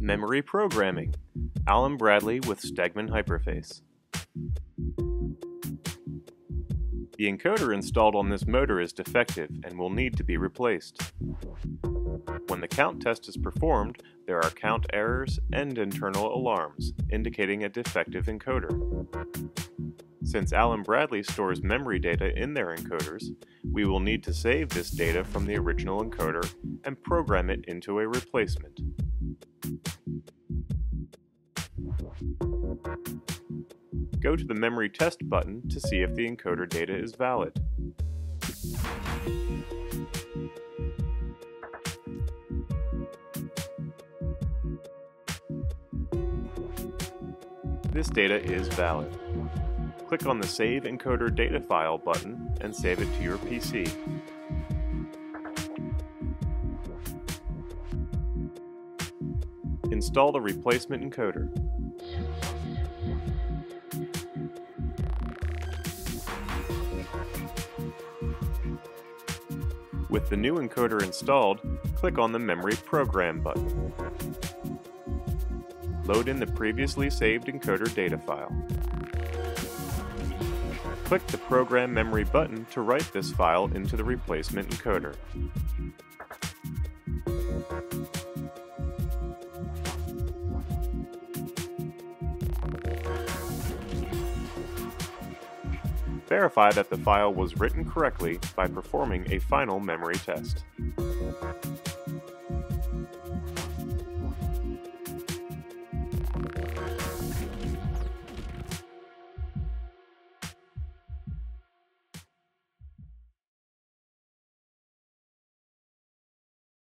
Memory Programming Allen Bradley with Stegmann Hiperface. The encoder installed on this motor is defective and will need to be replaced. When the count test is performed, there are count errors and internal alarms, indicating a defective encoder. Since Allen Bradley stores memory data in their encoders, we will need to save this data from the original encoder and program it into a replacement. Go to the Memory Test button to see if the encoder data is valid. This data is valid. Click on the Save Encoder Data File button and save it to your PC. Install the replacement encoder. With the new encoder installed, click on the Memory Program button. Load in the previously saved encoder data file. Click the Program Memory button to write this file into the replacement encoder. Verify that the file was written correctly by performing a final memory test.